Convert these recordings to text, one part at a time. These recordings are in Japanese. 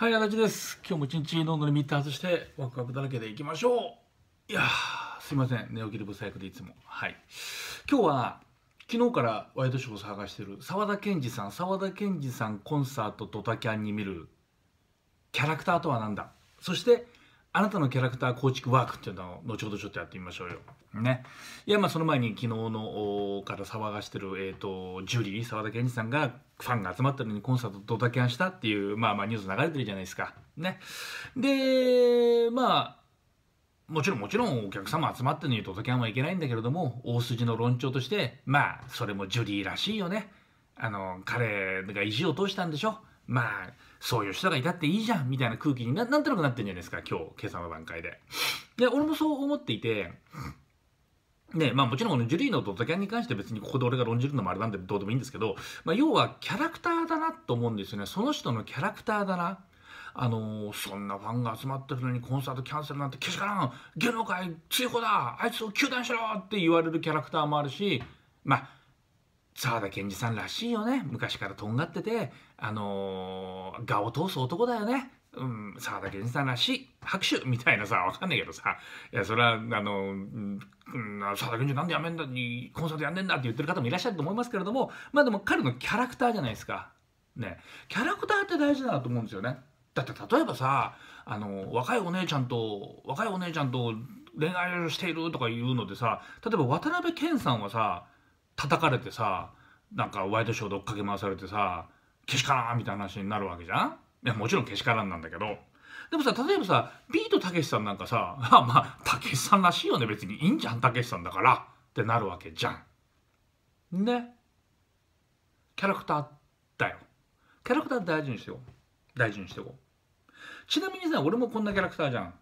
はい、足立です。今日も一日どんのリミッター外してワクワクだらけでいきましょう。いやすいません。寝起きで不細工でいつも。はい。今日は昨日からワイドショーを探してる沢田研二さん、沢田研二さんコンサートドタキャンに見るキャラクターとは何だ？そしてあなたのキャラクター構築ワークっていうのを後ほどちょっとやってみましょうよ。ね。いや、まあその前に昨日のから騒がしてる、えっ、ー、と、ジュリー、沢田研二さんがファンが集まったのにコンサートドタキャンしたっていう、まあまあニュース流れてるじゃないですか。ね。で、まあ、もちろんもちろんお客様集まってるのにドタキャンはいけないんだけれども、大筋の論調として、まあ、それもジュリーらしいよね。あの、彼が意地を通したんでしょ。まあ、そういう人がいたっていいじゃんみたいな空気にななんとなくなってるんじゃないですか今日今朝の段階で。で俺もそう思っていてねまあもちろんこのジュリーのドタキャンに関して別にここで俺が論じるのもあれなんでどうでもいいんですけど、まあ、要はキャラクターだなと思うんですよねその人のキャラクターだな。あのー、そんなファンが集まってるのにコンサートキャンセルなんてけしからん芸能界強い子だあいつを糾弾しろって言われるキャラクターもあるしまあ沢田研二さんらしいよね。昔からとんがっててあのー、我を通す男だよね。うん、沢田研二さんらしい。拍手みたいなさわかんないけどさ。いやそれはあの、うん、沢田研二なんでやめんだコンサートやんねんだって言ってる方もいらっしゃると思いますけれどもまあでも彼のキャラクターじゃないですか。ね。キャラクターって大事だなと思うんですよね。だって例えばさあの若いお姉ちゃんと若いお姉ちゃんと恋愛をしているとかいうのでさ例えば渡辺謙さんはさ叩かれてさなんかワイドショーで追っかけ回されてさけしからんみたいな話になるわけじゃん？いやもちろんけしからんなんだけど。でもさ例えばさビートたけしさんなんかさまあたけしさんらしいよね。別にいいんじゃんたけしさんだから。ってなるわけじゃん。ね。キャラクターだよ。キャラクター大事にしてよ。大事にしてこうちなみにさ俺もこんなキャラクターじゃん。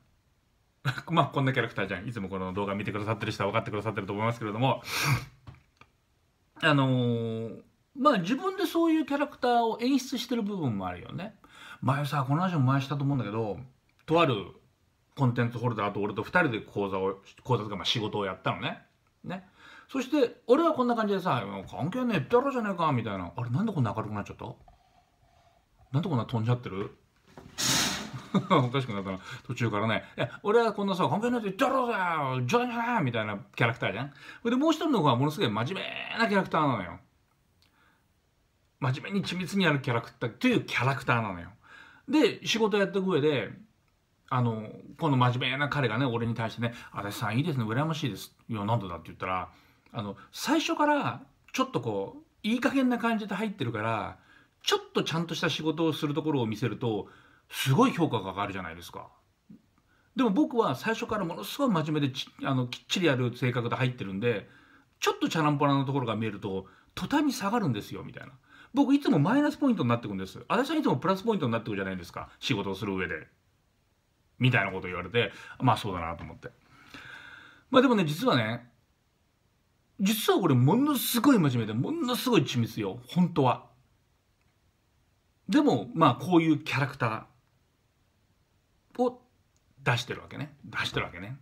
まあこんなキャラクターじゃん。いつもこの動画見てくださってる人は分かってくださってると思いますけれども。あのー、まあ自分でそういうキャラクターを演出してる部分もあるよね。前さ、この話も前したと思うんだけど、とあるコンテンツホルダーと俺と2人で講座を、講座とかまあ仕事をやったのね。ね。そして、俺はこんな感じでさ、関係ねえってやろうじゃねえか、みたいな。あれ、なんでこんな明るくなっちゃった？なんでこんな飛んじゃってる？おかしくなったな。途中からね。いや俺はこんなさ関係ないって言ってやろうぜじゃじゃみたいなキャラクターじゃん。でもう一人の子はものすごい真面目なキャラクターなのよ。真面目に緻密にやるキャラクターというキャラクターなのよ。で仕事やっていく上であのこの真面目な彼がね俺に対してね「足立さんいいですね羨ましいです」「いやなんでだ」って言ったらあの最初からちょっとこういい加減な感じで入ってるからちょっとちゃんとした仕事をするところを見せるとすごい評価が上がるじゃないですか。でも僕は最初からものすごい真面目であのきっちりやる性格で入ってるんでちょっとチャランポラなところが見えると途端に下がるんですよみたいな。僕いつもマイナスポイントになってくんです。足立さんいつもプラスポイントになってくじゃないですか。仕事をする上で。みたいなこと言われてまあそうだなと思って。まあでもね実はね実はこれものすごい真面目でものすごい緻密よ。本当は。でもまあこういうキャラクター。を出してるわけね。出してるわけね。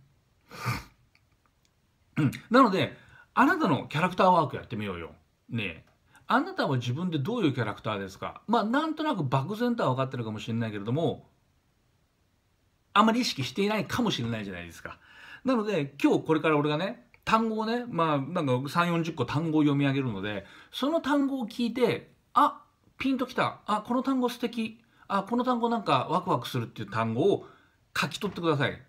なのであなたのキャラクターワークやってみようよ。ねえ。あなたは自分でどういうキャラクターですか。まあなんとなく漠然とは分かってるかもしれないけれどもあんまり意識していないかもしれないじゃないですか。なので今日これから俺がね単語をねまあなんか3 4 0個単語を読み上げるのでその単語を聞いてあピンときた。あこの単語素敵。あこの単語なんかワクワクするっていう単語を書き取ってください。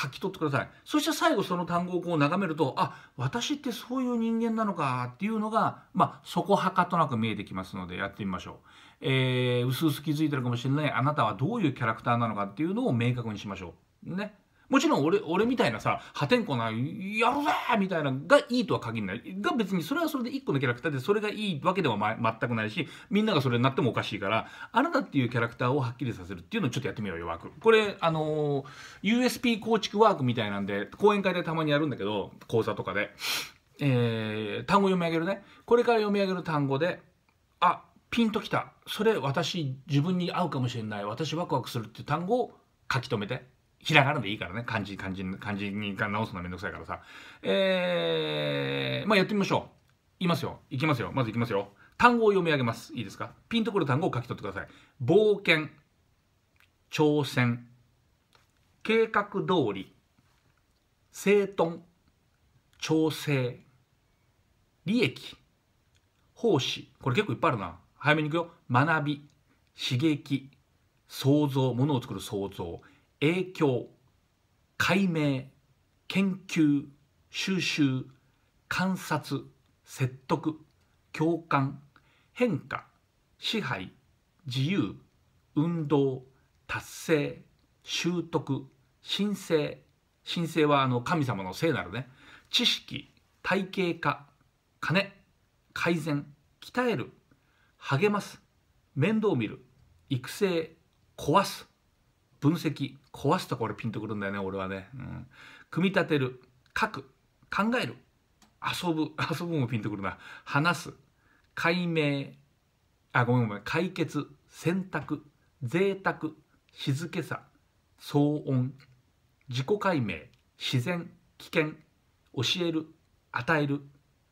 書き取ってください。そして最後その単語をこう眺めるとあ私ってそういう人間なのかっていうのがまあそこはかとなく見えてきますのでやってみましょう。えー、うすうす気づいてるかもしれないあなたはどういうキャラクターなのかっていうのを明確にしましょう。ね。もちろん俺俺みたいなさ破天荒な「やるぜ!」みたいながいいとは限らない。が別にそれはそれで一個のキャラクターでそれがいいわけでは、ま、全くないしみんながそれになってもおかしいからあなたっていうキャラクターをはっきりさせるっていうのをちょっとやってみようよワーク。これあのー、USP 構築ワークみたいなんで講演会でたまにやるんだけど講座とかで、えー、単語読み上げるね。これから読み上げる単語であピンときた。それ私自分に合うかもしれない。私ワクワクするっていう単語を書き留めて。ひらがなでいいからね。漢字、漢字、漢字に直すのめんどくさいからさ。えー、まあやってみましょう。いますよ。いきますよ。まずいきますよ。単語を読み上げます。いいですか？ピンとくる単語を書き取ってください。冒険、挑戦計画通り整頓調整利益奉仕これ結構いっぱいあるな早めにいくよ学び刺激創造ものを作る創造影響解明研究収集観察説得共感変化支配自由運動達成習得神聖神聖はあの神様の聖なるね知識体系化金改善鍛える励ます面倒見る育成壊す分析壊すとこれピンとくるんだよね俺はね、うん、組み立てる書く考える。遊ぶ 遊ぶもピンとくるな。話す解明あごめんごめん解決選択贅沢静けさ騒音自己解明自然危険教える与える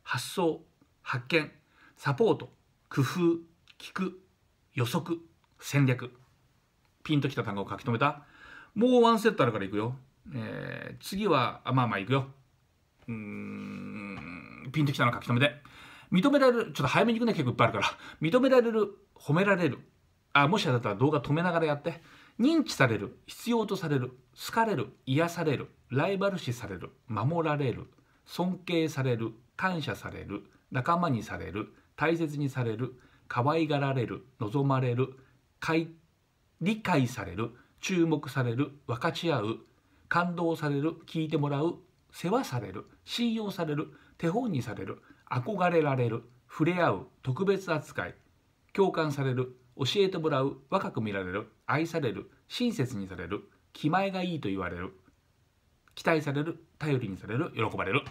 発想発見サポート工夫聞く予測戦略。ピンときた単語を書き留めた。もうワンセットあるからいくよ、えー、次はあまあまあいくよ。うんピンときたの書き留めて。認められるちょっと早めに行くね。結構いっぱいあるから。認められる褒められる。あもしあだったら動画止めながらやって。認知される必要とされる好かれる癒されるライバル視される守られる尊敬される感謝される仲間にされる大切にされる可愛がられる望まれる快理解される注目される分かち合う感動される聞いてもらう世話される信用される手本にされる憧れられる触れ合う特別扱い共感される教えてもらう若く見られる愛される親切にされる気前がいいと言われる期待される頼りにされる喜ばれる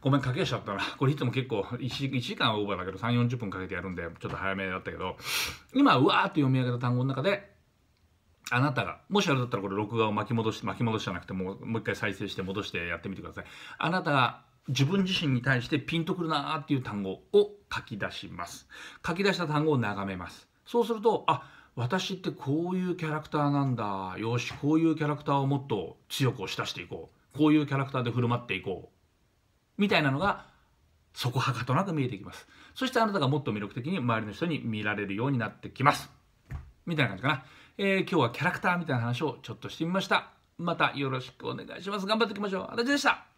ごめん、駆けしちゃったな。これいつも結構1、1時間オーバーだけど、3、40分かけてやるんで、ちょっと早めだったけど、今、うわーって読み上げた単語の中で、あなたが、もしあれだったらこれ録画を巻き戻して、巻き戻しじゃなくてもう、もう一回再生して戻してやってみてください。あなたが自分自身に対してピンとくるなーっていう単語を書き出します。書き出した単語を眺めます。そうすると、あ、私ってこういうキャラクターなんだ。よし、こういうキャラクターをもっと強く押し出していこう。こういうキャラクターで振る舞っていこう。みたいなのがそこはかとなく見えてきます。そしてあなたがもっと魅力的に周りの人に見られるようになってきます。みたいな感じかな。えー、今日はキャラクターみたいな話をちょっとしてみました。またよろしくお願いします。頑張っていきましょう。あらじでした。